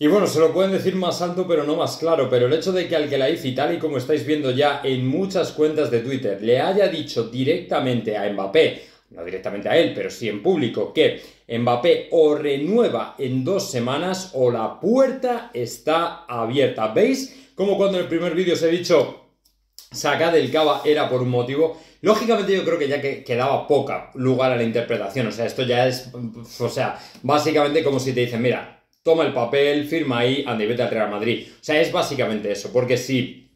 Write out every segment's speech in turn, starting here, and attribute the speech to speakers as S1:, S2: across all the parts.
S1: Y bueno, se lo pueden decir más alto pero no más claro, pero el hecho de que al que la y tal y como estáis viendo ya en muchas cuentas de Twitter, le haya dicho directamente a Mbappé, no directamente a él, pero sí en público, que Mbappé o renueva en dos semanas o la puerta está abierta. ¿Veis? Como cuando en el primer vídeo os he dicho saca del cava era por un motivo. Lógicamente yo creo que ya que quedaba poca lugar a la interpretación. O sea, esto ya es, o sea, básicamente como si te dicen, mira, toma el papel, firma ahí, anda y vete al Real Madrid. O sea, es básicamente eso, porque si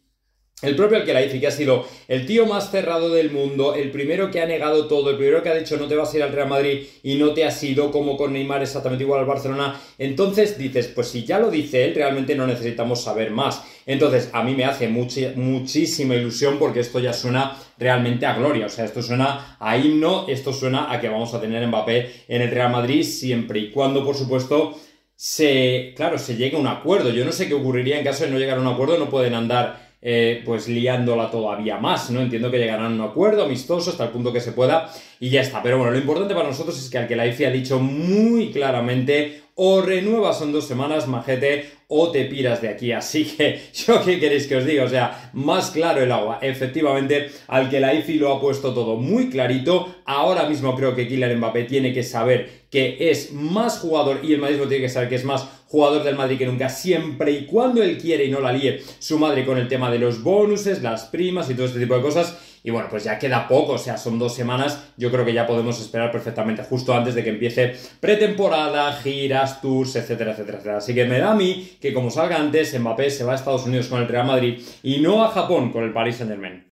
S1: el propio Alquelaifi, que ha sido el tío más cerrado del mundo, el primero que ha negado todo, el primero que ha dicho no te vas a ir al Real Madrid y no te has ido como con Neymar exactamente igual al Barcelona, entonces dices, pues si ya lo dice él, realmente no necesitamos saber más. Entonces, a mí me hace muchísima ilusión porque esto ya suena realmente a gloria, o sea, esto suena a himno, esto suena a que vamos a tener Mbappé en el Real Madrid siempre y cuando, por supuesto, se, claro, se llega a un acuerdo. Yo no sé qué ocurriría en caso de no llegar a un acuerdo, no pueden andar eh, pues liándola todavía más, ¿no? Entiendo que llegarán a un acuerdo amistoso hasta el punto que se pueda y ya está. Pero bueno, lo importante para nosotros es que al que la IFI ha dicho muy claramente o renuevas en dos semanas, majete, o te piras de aquí. Así que, ¿yo qué queréis que os diga? O sea, más claro el agua. Efectivamente, al que la IFI lo ha puesto todo muy clarito. Ahora mismo creo que Kylian Mbappé tiene que saber que es más jugador y el Madrid lo tiene que saber que es más jugador del Madrid que nunca, siempre y cuando él quiere y no la líe su madre con el tema de los bonuses, las primas y todo este tipo de cosas. Y bueno, pues ya queda poco, o sea, son dos semanas, yo creo que ya podemos esperar perfectamente justo antes de que empiece pretemporada, giras, tours, etcétera, etcétera, etcétera. Así que me da a mí que como salga antes, Mbappé se va a Estados Unidos con el Real Madrid y no a Japón con el Paris Saint Germain.